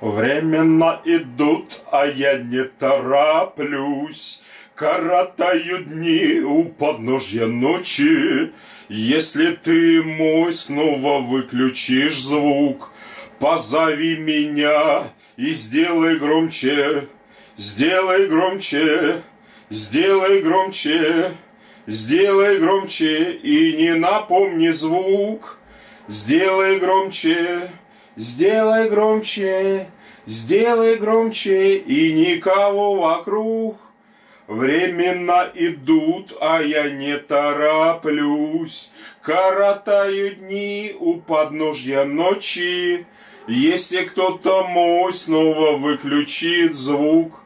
Временно идут, а я не тороплюсь. Коротаю дни у подножья ночи. Если ты мой снова выключишь звук, позови меня и сделай громче, сделай громче, сделай громче, сделай громче и не напомни звук, сделай громче, Сделай громче, сделай громче, и никого вокруг. Временно идут, а я не тороплюсь. Коротаю дни у подножья ночи. Если кто-то мой снова выключит звук,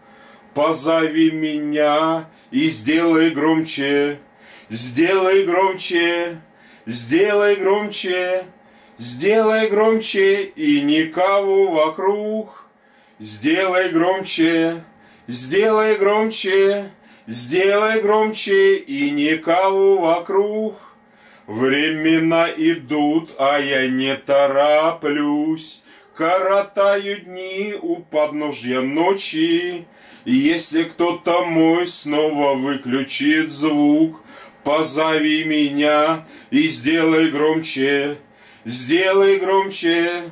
позови меня и сделай громче, сделай громче, сделай громче. Сделай громче и никого вокруг. Сделай громче, сделай громче, сделай громче и никого вокруг. Времена идут, а я не тороплюсь. Коротаю дни у подножья ночи. Если кто-то мой снова выключит звук, позови меня и сделай громче. Сделай громче,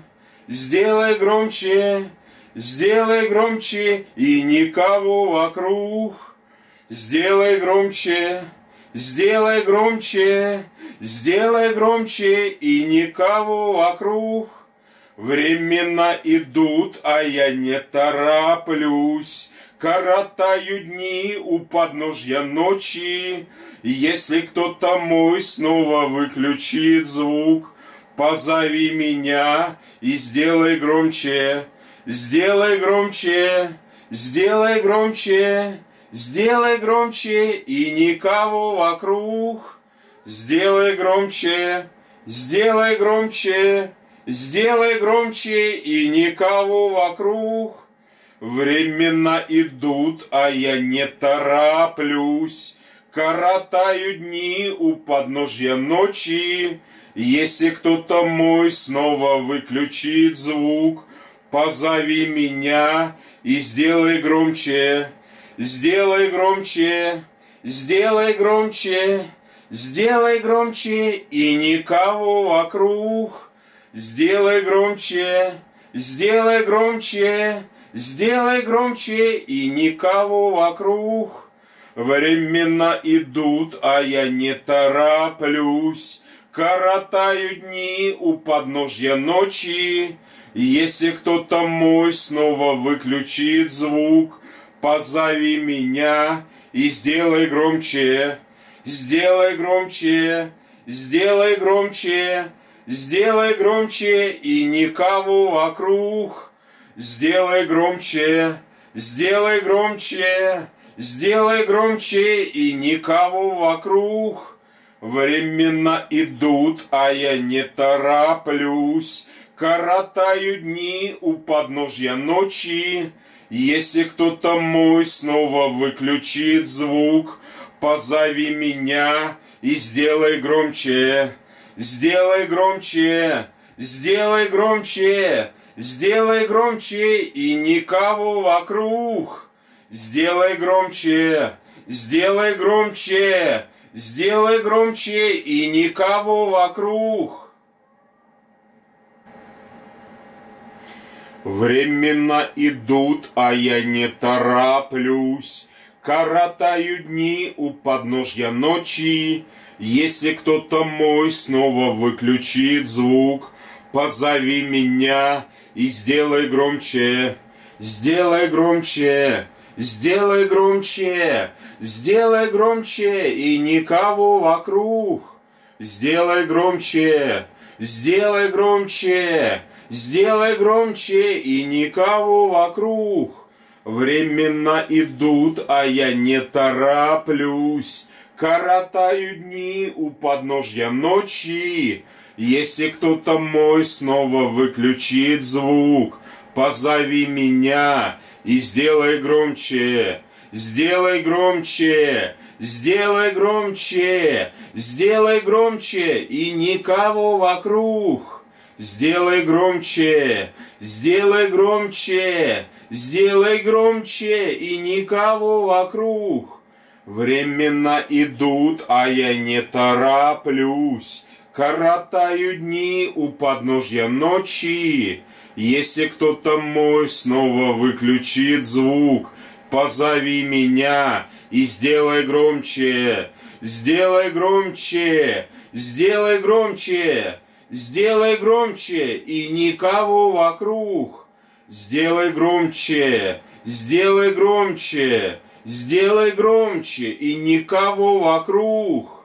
сделай громче, сделай громче и никого вокруг. Сделай громче, сделай громче, сделай громче и никого вокруг. Времена идут, а я не тороплюсь. Коротаю дни у подножья ночи. Если кто-то мой снова выключит звук, позови меня и сделай громче, сделай громче, сделай громче, сделай громче и никого вокруг. Сделай громче, сделай громче, сделай громче и никого вокруг. Времена идут, а я не тороплюсь. Коротаю дни у подножья ночи. Если кто-то мой снова выключит звук, позови меня и сделай громче, сделай громче, сделай громче, сделай громче и никого вокруг. Сделай громче, сделай громче, сделай громче и никого вокруг. Времена идут, а я не тороплюсь. Коротаю дни у подножья ночи. Если кто-то мой снова выключит звук, позови меня и сделай громче, сделай громче, сделай громче, сделай громче и никого вокруг. Сделай громче, сделай громче, сделай громче и никого вокруг. Времена идут, а я не тороплюсь. Коротаю дни у подножья ночи. Если кто-то мой снова выключит звук, позови меня и сделай громче. Сделай громче, сделай громче, сделай громче и никого вокруг. Сделай громче, сделай громче, сделай громче и никого вокруг. Времена идут, а я не тороплюсь. Коротаю дни у подножья ночи. Если кто-то мой снова выключит звук, позови меня и сделай громче. Сделай громче, сделай громче, сделай громче и никого вокруг. Сделай громче, сделай громче, сделай громче и никого вокруг. Временно идут, а я не тороплюсь. Коротаю дни у подножья ночи. Если кто-то мой снова выключит звук, позови меня и сделай громче, сделай громче, сделай громче, сделай громче и никого вокруг. сделай громче, сделай громче, сделай громче и никого вокруг. Временно идут, а я не тороплюсь, коротаю дни у подножья ночи. Если кто-то мой снова выключит звук, позови меня и сделай громче, сделай громче, сделай громче, сделай громче и никого вокруг. Сделай громче, сделай громче, сделай громче и никого вокруг.